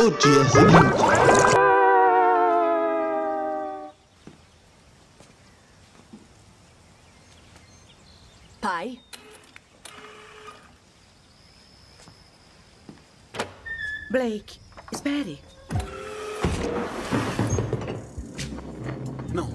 No dia seguinte. Pai? Blake, espere. Não.